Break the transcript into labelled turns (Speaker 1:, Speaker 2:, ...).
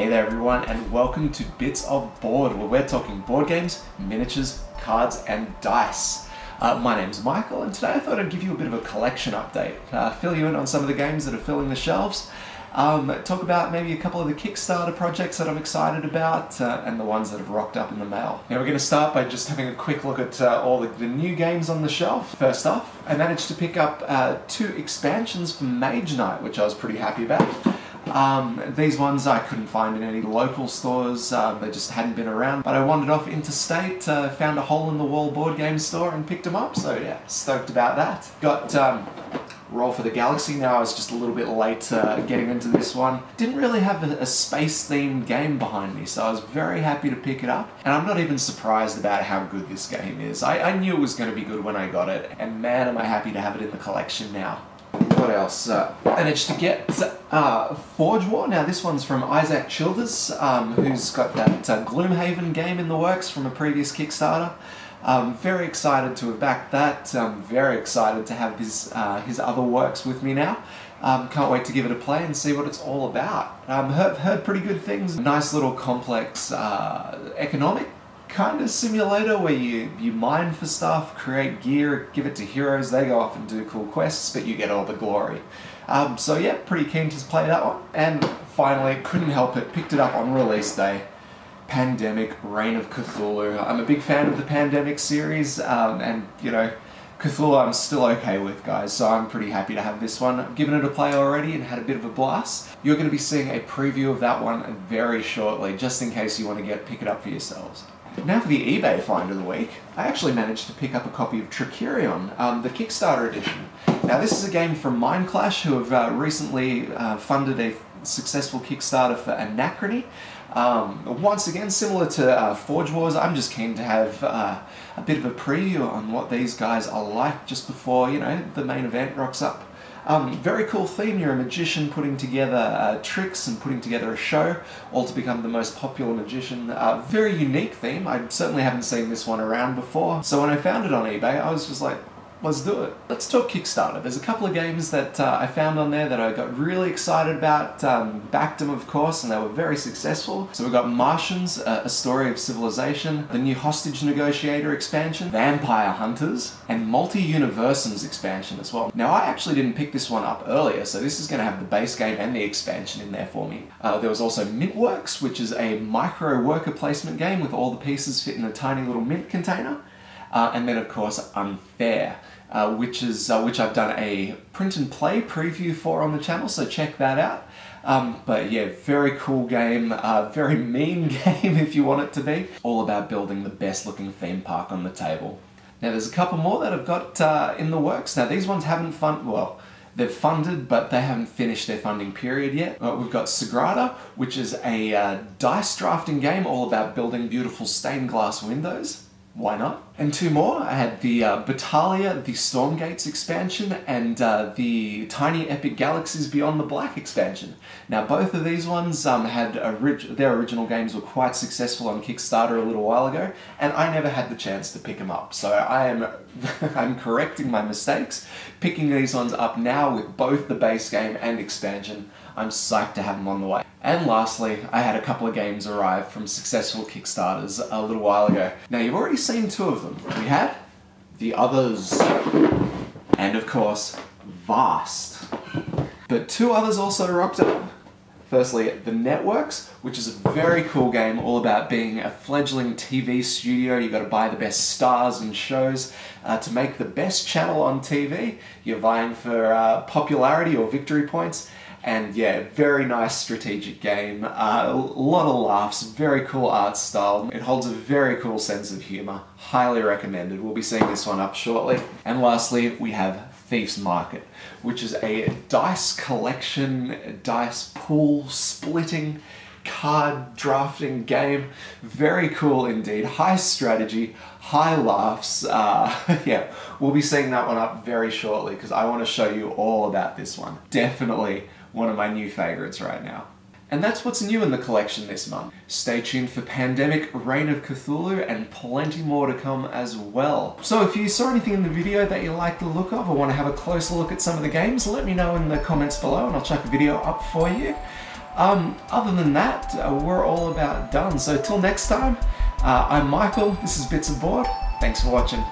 Speaker 1: Hey there everyone and welcome to Bits of Board where we're talking board games, miniatures, cards and dice. Uh, my name's Michael and today I thought I'd give you a bit of a collection update, uh, fill you in on some of the games that are filling the shelves, um, talk about maybe a couple of the Kickstarter projects that I'm excited about uh, and the ones that have rocked up in the mail. Now we're going to start by just having a quick look at uh, all the, the, new games on the shelf. First off, I managed to pick up uh, two expansions for Mage Knight, which I was pretty happy about. Um, these ones I couldn't find in any local stores, uh, they just hadn't been around. But I wandered off interstate, uh, found a hole in the wall board game store and picked them up, so yeah, stoked about that. Got um, Roll for the Galaxy now, I was just a little bit late uh, getting into this one. Didn't really have a, a space themed game behind me, so I was very happy to pick it up. And I'm not even surprised about how good this game is. I, I knew it was going to be good when I got it, and man am I happy to have it in the collection now what else? Uh, managed to get uh, Forge War. Now this one's from Isaac Childres, um, who's got that uh, Gloomhaven game in the works from a previous Kickstarter. Um, very excited to have backed that. Um, very excited to have his uh, his other works with me now. Um, can't wait to give it a play and see what it's all about. Um, heard, heard pretty good things. Nice little complex uh, economic kind of simulator where you, you mine for stuff, create gear, give it to heroes, they go off and do cool quests, but you get all the glory. Um, so yeah, pretty keen to play that one. And finally, couldn't help it, picked it up on release day. Pandemic, Reign of Cthulhu. I'm a big fan of the Pandemic series, um, and you know, Cthulhu I'm still okay with, guys, so I'm pretty happy to have this one. I've given it a play already and had a bit of a blast. You're going to be seeing a preview of that one very shortly, just in case you want to get pick it up for yourselves. Now for the eBay find of the week, I actually managed to pick up a copy of Trickerion, um, the Kickstarter edition. Now this is a game from Mindclash, who have uh, recently uh, funded a successful Kickstarter for Anachrony. Um, once again, similar to uh, Forge Wars, I'm just keen to have uh, a bit of a preview on what these guys are like just before, you know, the main event rocks up. Um, very cool theme. You're a magician putting together uh, tricks and putting together a show, all to become the most popular magician. Uh, very unique theme. I certainly haven't seen this one around before. So when I found it on eBay, I was just like, let's do it. Let's talk Kickstarter. There's a couple of games that uh, I found on there that I got really excited about, um, backed them of course, and they were very successful. So we've got Martians, uh, A Story of Civilization, the new Hostage Negotiator expansion, Vampire Hunters, and Multiuniversum's expansion as well. Now I actually didn't pick this one up earlier, so this is going to have the base game and the expansion in there for me. Uh, there was also Mint Works, which is a micro worker placement game with all the pieces fit in a tiny little mint container. Uh, and then of course Unfair, uh, which is uh, which I've done a print and play preview for on the channel, so check that out. Um, but yeah, very cool game, uh, very mean game if you want it to be. All about building the best looking theme park on the table. Now there's a couple more that I've got uh, in the works. Now these ones haven't fun well. They've funded, but they haven't finished their funding period yet. Uh, we've got Sagrada, which is a uh, dice drafting game all about building beautiful stained glass windows why not? And two more, I had the uh, Battalia, the Stormgates expansion, and uh, the Tiny Epic Galaxies Beyond the Black expansion. Now both of these ones um, had orig their original games were quite successful on Kickstarter a little while ago, and I never had the chance to pick them up. So I am I'm correcting my mistakes, picking these ones up now with both the base game and expansion. I'm psyched to have them on the way. And lastly, I had a couple of games arrive from successful Kickstarters a little while ago. Now you've already seen two of them. We had The Others, and of course, Vast. But two others also rocked up. Firstly, The Networks, which is a very cool game all about being a fledgling TV studio. You've got to buy the best stars and shows uh, to make the best channel on TV. You're vying for uh, popularity or victory points. And yeah, very nice strategic game. Uh, a lot of laughs, very cool art style. It holds a very cool sense of humour. Highly recommended. We'll be seeing this one up shortly. And lastly, we have Thief's Market, which is a dice collection, dice pool splitting, card drafting game. Very cool indeed. High strategy, high laughs. Uh, yeah, we'll be seeing that one up very shortly because I want to show you all about this one. Definitely one of my new favourites right now. And that's what's new in the collection this month. Stay tuned for Pandemic, Reign of Cthulhu, and plenty more to come as well. So if you saw anything in the video that you like the look of or want to have a closer look at some of the games, let me know in the comments below and I'll chuck a video up for you. Um, other than that, uh, we're all about done. So till next time, uh, I'm Michael. This is Bits of Board. Thanks for watching.